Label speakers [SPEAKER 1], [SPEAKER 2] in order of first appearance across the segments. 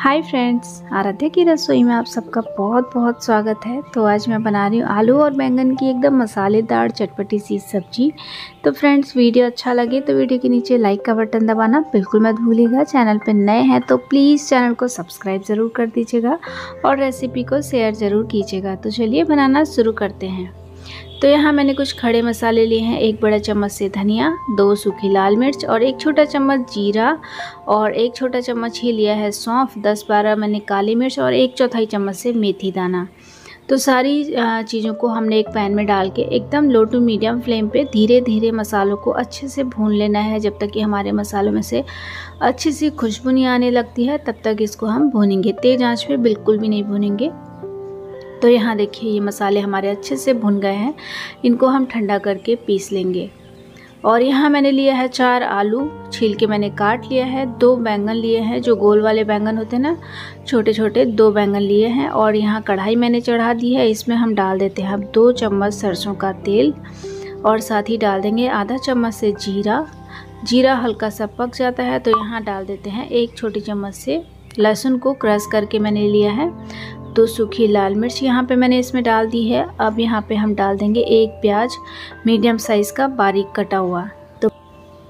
[SPEAKER 1] Hi friends Aaradhya की रसोई में आप सबका बहुत बहुत स्वागत है। तो आज मैं बना रही हूँ आलू और बैंगन की एकदम मसालेदार चटपटी सी सब्ज़ी। तो फ्रेंड्स वीडियो अच्छा लगे तो वीडियो के नीचे लाइक का बटन दबाना बिल्कुल मत भूलिएगा। चैनल पर नए हैं तो प्लीज़ चैनल को सब्सक्राइब ज़रूर कर दीजिएगा और रेसिपी को शेयर ज़रूर कीजिएगा। तो चलिए बनाना शुरू करते हैं। तो यहाँ मैंने कुछ खड़े मसाले लिए हैं। एक बड़ा चम्मच से धनिया, दो सूखी लाल मिर्च और एक छोटा चम्मच जीरा और एक छोटा चम्मच ही लिया है सौंफ, दस बारह मैंने काली मिर्च और एक चौथाई चम्मच से मेथी दाना। तो सारी चीज़ों को हमने एक पैन में डाल के एकदम लो टू मीडियम फ्लेम पे धीरे धीरे मसालों को अच्छे से भून लेना है। जब तक कि हमारे मसालों में से अच्छी सी खुशबू नहीं आने लगती है, तब तक इसको हम भूनेंगे। तेज़ आँच पे बिल्कुल भी नहीं भूनेंगे। तो यहाँ देखिए, ये मसाले हमारे अच्छे से भुन गए हैं। इनको हम ठंडा करके पीस लेंगे। और यहाँ मैंने लिया है चार आलू, छील के मैंने काट लिया है। दो बैंगन लिए हैं, जो गोल वाले बैंगन होते हैं ना छोटे छोटे दो बैंगन लिए हैं। और यहाँ कढ़ाई मैंने चढ़ा दी है, इसमें हम डाल देते हैं अब दो चम्मच सरसों का तेल। और साथ ही डाल देंगे आधा चम्मच से जीरा। जीरा हल्का सा पक जाता है तो यहाँ डाल देते हैं एक छोटी चम्मच से लहसुन को क्रश करके मैंने लिया है। दो सूखी लाल मिर्च यहाँ पे मैंने इसमें डाल दी है। अब यहाँ पे हम डाल देंगे एक प्याज, मीडियम साइज़ का बारीक कटा हुआ। तो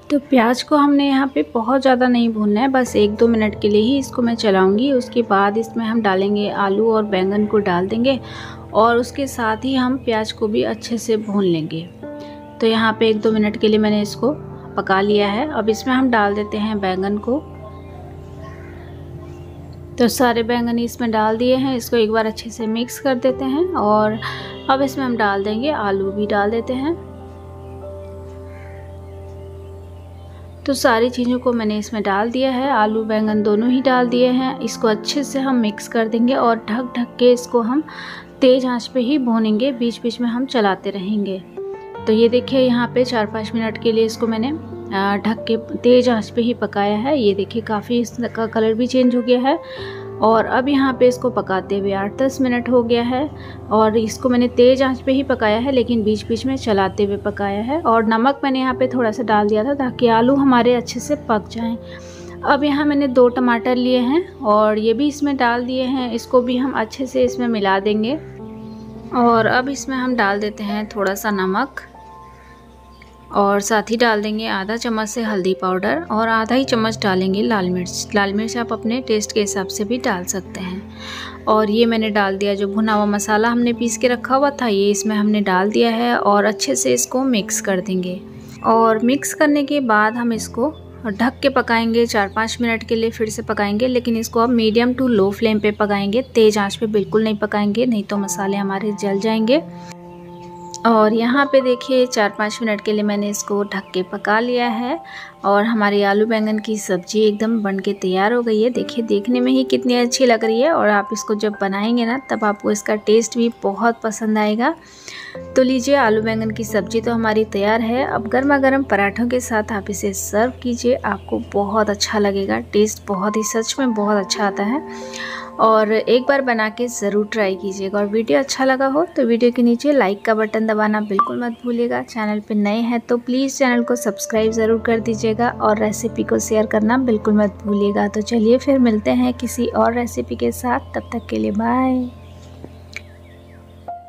[SPEAKER 1] तो प्याज को हमने यहाँ पे बहुत ज़्यादा नहीं भूनना है, बस एक दो मिनट के लिए ही इसको मैं चलाऊँगी। उसके बाद इसमें हम डालेंगे आलू और बैंगन को डाल देंगे और उसके साथ ही हम प्याज को भी अच्छे से भून लेंगे। तो यहाँ पे एक दो मिनट के लिए मैंने इसको पका लिया है। अब इसमें हम डाल देते हैं बैंगन को। तो सारे बैंगन इसमें डाल दिए हैं। इसको एक बार अच्छे से मिक्स कर देते हैं और अब इसमें हम डाल देंगे आलू भी डाल देते हैं। तो सारी चीज़ों को मैंने इसमें डाल दिया है। आलू, बैंगन दोनों ही डाल दिए हैं। इसको अच्छे से हम मिक्स कर देंगे और ढक ढक के इसको हम तेज़ आँच पे ही भूनेंगे। बीच बीच में हम चलाते रहेंगे। तो ये देखिए, यहाँ पे चार पाँच मिनट के लिए इसको मैंने ढक के तेज़ आँच पे ही पकाया है। ये देखिए, काफ़ी इसका कलर भी चेंज हो गया है। और अब यहाँ पे इसको पकाते हुए आठ दस मिनट हो गया है। और इसको मैंने तेज़ आँच पे ही पकाया है, लेकिन बीच बीच में चलाते हुए पकाया है। और नमक मैंने यहाँ पे थोड़ा सा डाल दिया था, ताकि आलू हमारे अच्छे से पक जाएँ। अब यहाँ मैंने दो टमाटर लिए हैं, और ये भी इसमें डाल दिए हैं। इसको भी हम अच्छे से इसमें मिला देंगे। और अब इसमें हम डाल देते हैं थोड़ा सा नमक। और साथ ही डाल देंगे आधा चम्मच से हल्दी पाउडर और आधा ही चम्मच डालेंगे लाल मिर्च। लाल मिर्च आप अपने टेस्ट के हिसाब से भी डाल सकते हैं। और ये मैंने डाल दिया जो भुना हुआ मसाला हमने पीस के रखा हुआ था, ये इसमें हमने डाल दिया है और अच्छे से इसको मिक्स कर देंगे। और मिक्स करने के बाद हम इसको ढक के पकाएँगे चार पाँच मिनट के लिए फिर से पकाएँगे, लेकिन इसको अब मीडियम टू लो फ्लेम पे पकाएँगे। तेज़ आँच पे बिल्कुल नहीं पकाएँगे, नहीं तो मसाले हमारे जल जाएँगे। और यहाँ पे देखिए चार पाँच मिनट के लिए मैंने इसको ढक के पका लिया है और हमारी आलू बैंगन की सब्ज़ी एकदम बन के तैयार हो गई है। देखिए, देखने में ही कितनी अच्छी लग रही है और आप इसको जब बनाएँगे ना, तब आपको इसका टेस्ट भी बहुत पसंद आएगा। तो लीजिए, आलू बैंगन की सब्ज़ी तो हमारी तैयार है। अब गर्मा गर्म पराठों के साथ आप इसे सर्व कीजिए, आपको बहुत अच्छा लगेगा। टेस्ट बहुत ही सच में बहुत अच्छा आता है। और एक बार बना के ज़रूर ट्राई कीजिएगा। और वीडियो अच्छा लगा हो तो वीडियो के नीचे लाइक का बटन दबाना बिल्कुल मत भूलिएगा। चैनल पर नए हैं तो प्लीज़ चैनल को सब्सक्राइब ज़रूर कर दीजिएगा और रेसिपी को शेयर करना बिल्कुल मत भूलिएगा। तो चलिए फिर मिलते हैं किसी और रेसिपी के साथ। तब तक के लिए बाय